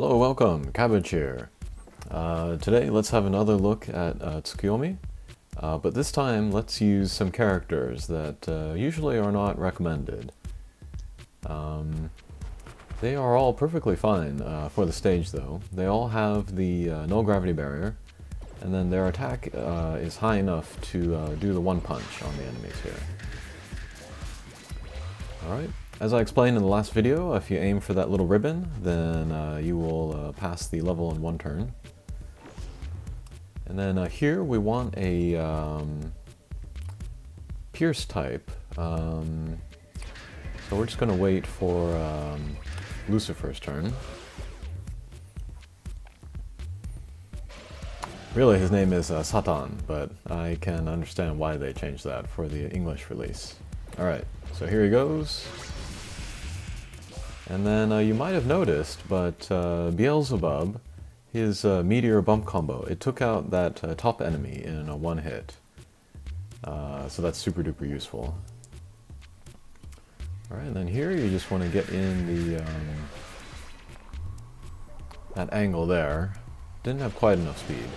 Hello, welcome, Cabbage here. Uh, today let's have another look at uh, Tsukuyomi, uh, but this time let's use some characters that uh, usually are not recommended. Um, they are all perfectly fine uh, for the stage though. They all have the uh, null gravity barrier, and then their attack is high enough to do the one punch on the enemies here. Alright, as I explained in the last video, if you aim for that little ribbon, then uh, you will uh, pass the level in one turn. And then uh, here we want a um, Pierce type. Um, so we're just going to wait for um, Lucifer's turn. Really, his name is uh, Satan, but I can understand why they changed that for the English release. Alright, so here he goes. And then uh, you might have noticed, but uh, Beelzebub, his uh, Meteor Bump combo, it took out that uh, top enemy in a one hit. Uh, so that's super duper useful. Alright, and then here you just want to get in the um, that angle there. Didn't have quite enough speed.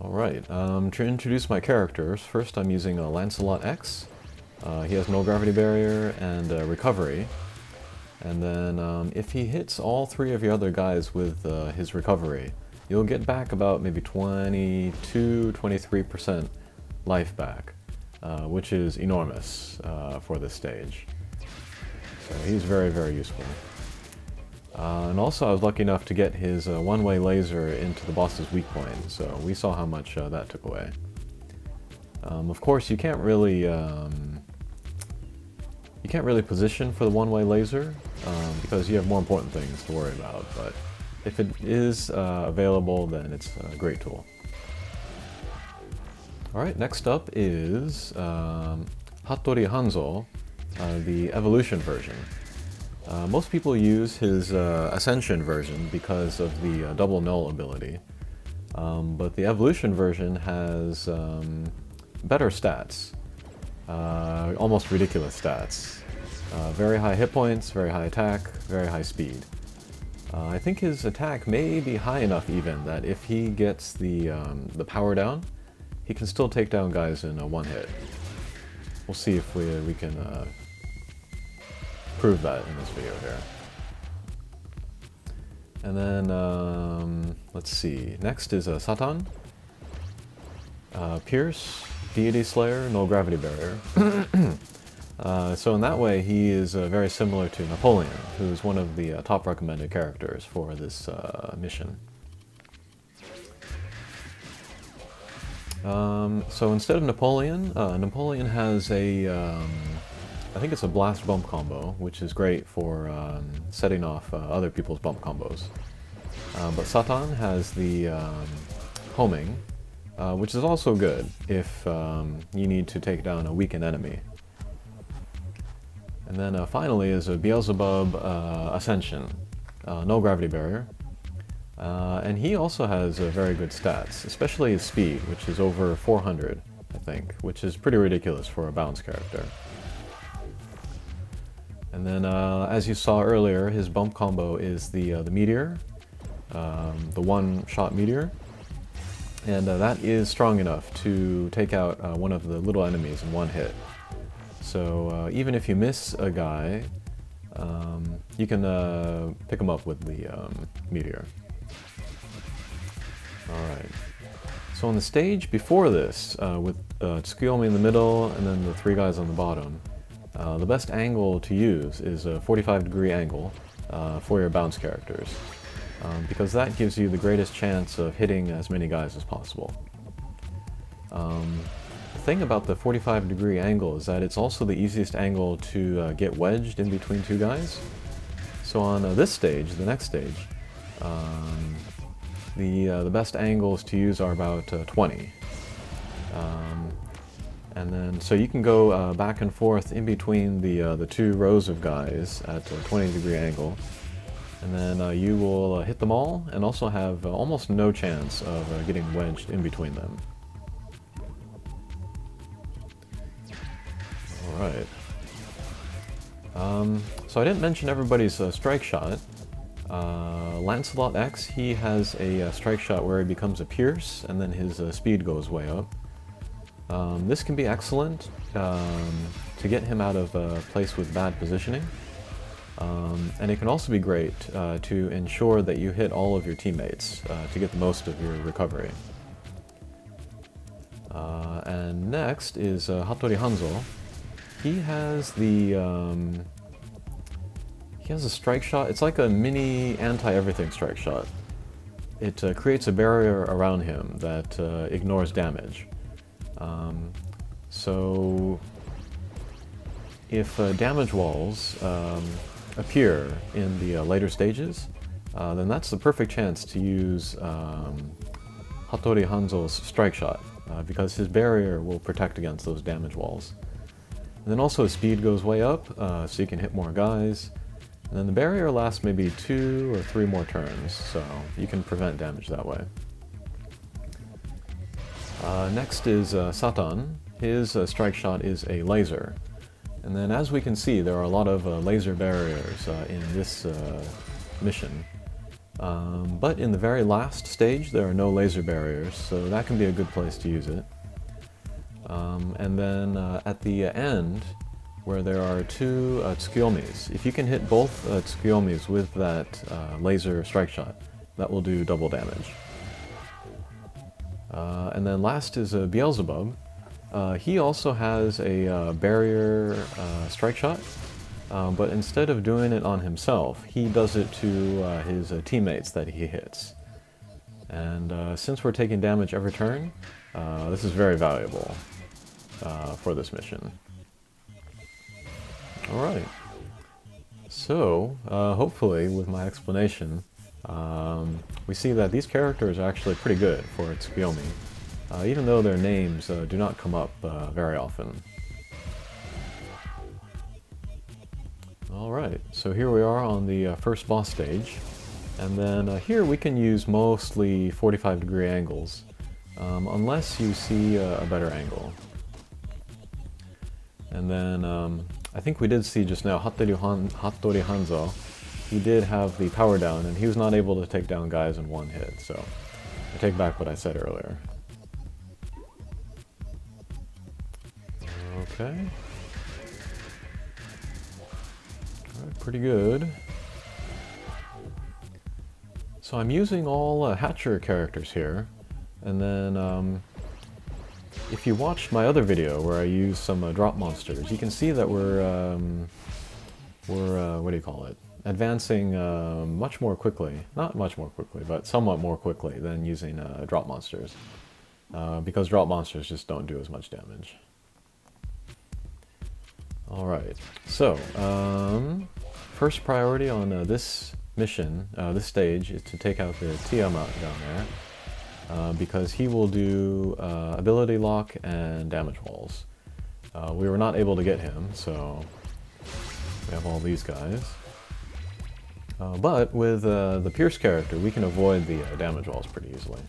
Alright, um, to introduce my characters, first I'm using a Lancelot X. Uh, he has no gravity barrier and uh, recovery. And then um, if he hits all three of your other guys with uh, his recovery, you'll get back about maybe 22, 23% life back, uh, which is enormous uh, for this stage. So he's very, very useful. Uh, and also I was lucky enough to get his one-way laser into the boss's weak point, so we saw how much that took away. Um, of course, you can't really um, you can't really position for the one-way laser um, because you have more important things to worry about, but if it is uh, available, then it's a great tool. Alright, next up is um, Hattori Hanzo, uh, the Evolution version. Uh, most people use his uh, Ascension version because of the uh, double null ability, um, but the Evolution version has um, better stats. Uh, almost ridiculous stats. Uh, very high hit points, very high attack, very high speed. Uh, I think his attack may be high enough even that if he gets the, um, the power down, he can still take down guys in a one hit. We'll see if we, we can uh, prove that in this video here. And then, um, let's see, next is uh, Satan. Uh, Pierce, Deity Slayer, no gravity barrier. uh, so in that way, he is uh, very similar to Napoleon, who is one of the uh, top recommended characters for this uh, mission. Um, so instead of Napoleon, uh, Napoleon has a, um, I think it's a blast bump combo, which is great for um, setting off other people's bump combos. but Satan has the um, homing, which is also good if um, you need to take down a weakened enemy. And then uh, finally is a Beelzebub uh, Ascension, uh, no gravity barrier. Uh, and he also has very good stats, especially his speed, which is over 400, I think, which is pretty ridiculous for a bounce character. And then, as you saw earlier, his bump combo is the, the Meteor, um, the one-shot Meteor, and uh, that is strong enough to take out uh, one of the little enemies in one hit. So uh, even if you miss a guy, um, you can uh, pick him up with the um, meteor. Alright. So on the stage before this, uh, with uh, Tsukuyomi in the middle and then the three guys on the bottom, uh, the best angle to use is a 45 degree angle for your bounce characters um, because that gives you the greatest chance of hitting as many guys as possible. Um, thing about the 45 degree angle is that it's also the easiest angle to uh, get wedged in between two guys. So on uh, this stage, the next stage, um, the, uh, the best angles to use are about uh, 20. Um, and then, so you can go uh, back and forth in between the, uh, the two rows of guys at a 20 degree angle, and then you will hit them all and also have almost no chance of getting wedged in between them. Alright. Um, so I didn't mention everybody's uh, strike shot. Uh, Lancelot X, he has a uh, strike shot where he becomes a Pierce, and then his uh, speed goes way up. Um, this can be excellent um, to get him out of a place with bad positioning. Um, and it can also be great uh, to ensure that you hit all of your teammates uh, to get the most of your recovery. And next is Hattori Hanzo. He has the um, he has a strike shot. It's like a mini anti-everything strike shot. It uh, creates a barrier around him that uh, ignores damage. Um, so if damage walls um, appear in the uh, later stages, uh, then that's the perfect chance to use um, Hattori Hanzo's strike shot, uh, because his barrier will protect against those damage walls. And then also speed goes way up, uh, so you can hit more guys. And then the barrier lasts maybe two or three more turns, so you can prevent damage that way. Uh, next is uh, Satan. His strike shot is a laser. And then as we can see, there are a lot of uh, laser barriers uh, in this uh, mission. Um, but in the very last stage, there are no laser barriers, so that can be a good place to use it. Um, and then uh, at the end, where there are two uh, if you can hit both uh, with that uh, laser strike shot, that will do double damage. and then last is Beelzebub, uh, he also has a uh, barrier uh, strike shot, uh, but instead of doing it on himself, he does it to uh, his uh, teammates that he hits. And since we're taking damage every turn, this is very valuable for this mission. Alright. So, hopefully, with my explanation, um, we see that these characters are actually pretty good for Tsukuyomi uh, even though their names uh, do not come up uh, very often. Alright, so here we are on the uh, first boss stage, and then uh, here we can use mostly 45 degree angles, um, unless you see a better angle. And then um, I think we did see just now Hattori, Han Hattori Hanzo, he did have the power down and he was not able to take down guys in one hit, so I take back what I said earlier. Okay. Alright, pretty good. So I'm using all uh, Hatcher characters here, and then um, if you watched my other video where I used some uh, drop monsters, you can see that we're, um, we're uh, what do you call it, advancing uh, much more quickly, not much more quickly, but somewhat more quickly than using uh, drop monsters, uh, because drop monsters just don't do as much damage. Alright, so, um, first priority on uh, this mission, this stage, is to take out the Tiamat down there, uh, because he will do uh, ability lock and damage walls. Uh, we were not able to get him, so we have all these guys. Uh, but with the Pierce character, we can avoid the damage walls pretty easily.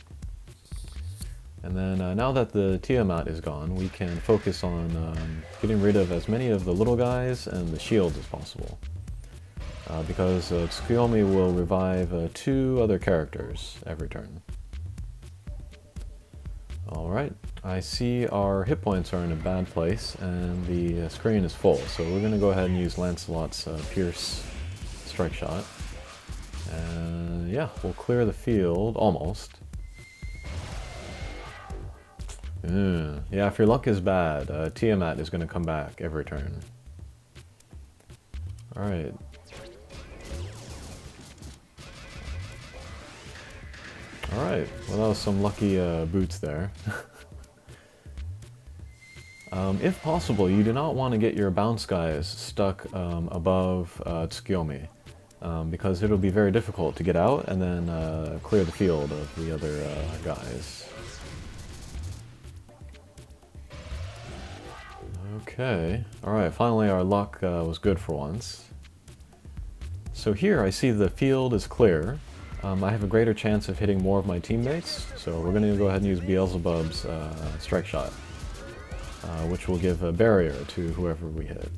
And then uh, now that the Tiamat is gone, we can focus on um, getting rid of as many of the little guys and the shields as possible. Uh, because uh, Tsukuyomi will revive uh, two other characters every turn. Alright, I see our hit points are in a bad place and the uh, screen is full, so we're going to go ahead and use Lancelot's uh, Pierce strike shot. And yeah, we'll clear the field, almost. Mm. Yeah, if your luck is bad, uh, Tiamat is going to come back every turn. Alright. Alright, well that was some lucky uh, boots there. um, if possible, you do not want to get your bounce guys stuck um, above uh, Tsukuyomi. Um, because it'll be very difficult to get out and then uh, clear the field of the other uh, guys. Okay, alright, finally our luck uh, was good for once. So here I see the field is clear. Um, I have a greater chance of hitting more of my teammates, so we're going to go ahead and use Beelzebub's uh, strike shot, uh, which will give a barrier to whoever we hit.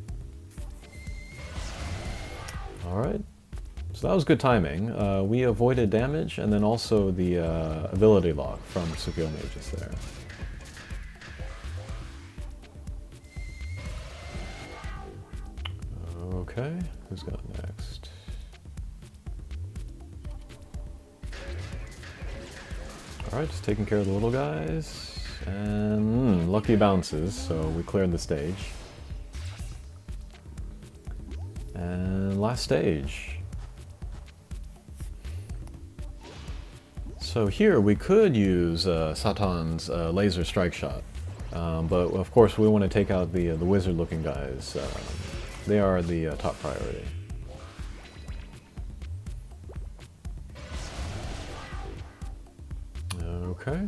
Alright. So that was good timing. Uh, we avoided damage and then also the uh, ability lock from Tsukuyomi just there. Okay, who's got next? Alright, just taking care of the little guys. And mm, lucky bounces, so we cleared the stage. And last stage. So here we could use uh, Satan's uh, laser strike shot, um, but of course we want to take out the uh, the wizard looking guys. Um, they are the uh, top priority. Okay.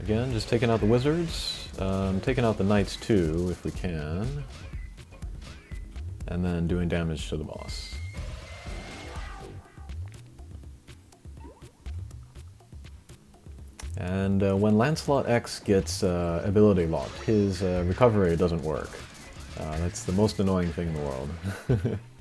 Again, just taking out the wizards, um, taking out the knights too, if we can, and then doing damage to the boss. And uh, when Lancelot X gets uh, ability locked, his uh, recovery doesn't work. Uh, that's the most annoying thing in the world.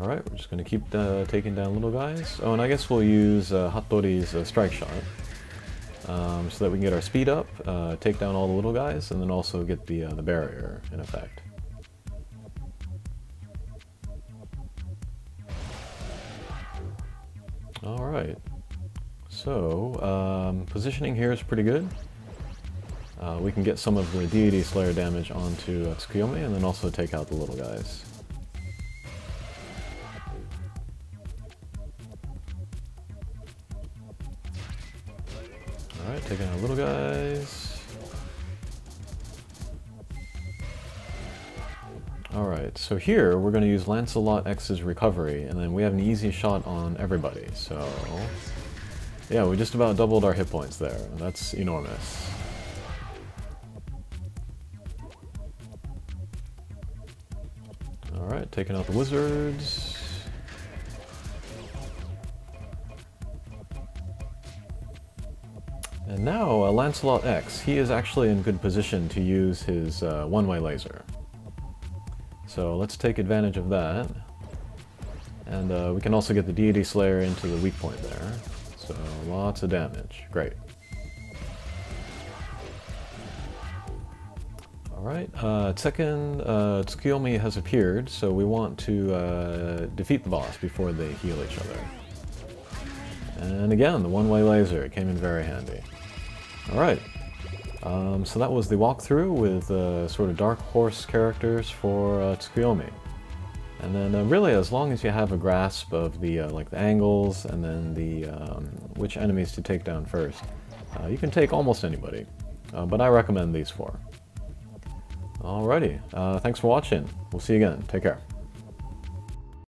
Alright, we're just going to keep uh, taking down little guys. Oh, and I guess we'll use uh, Hattori's uh, strike shot. Um, so that we can get our speed up, uh, take down all the little guys, and then also get the, uh, the barrier in effect. Alright. So, um, positioning here is pretty good. Uh, we can get some of the Deity Slayer damage onto uh, Tsukuyomi and then also take out the little guys. Taking out little guys. Alright, so here we're going to use Lancelot X's recovery, and then we have an easy shot on everybody, so... Yeah, we just about doubled our hit points there. That's enormous. Alright, taking out the wizards. And now, uh, Lancelot X, he is actually in good position to use his uh, one-way laser. So let's take advantage of that. And uh, we can also get the Deity Slayer into the weak point there. So lots of damage. Great. Alright, uh, second, uh, has appeared, so we want to uh, defeat the boss before they heal each other. And again, the one-way laser came in very handy. Alright, um, so that was the walkthrough with uh, sort of Dark Horse characters for uh, Tsukuyomi. And then uh, really, as long as you have a grasp of the uh, like the angles and then the um, which enemies to take down first, uh, you can take almost anybody. Uh, but I recommend these four. Alrighty, thanks for watching. We'll see you again. Take care.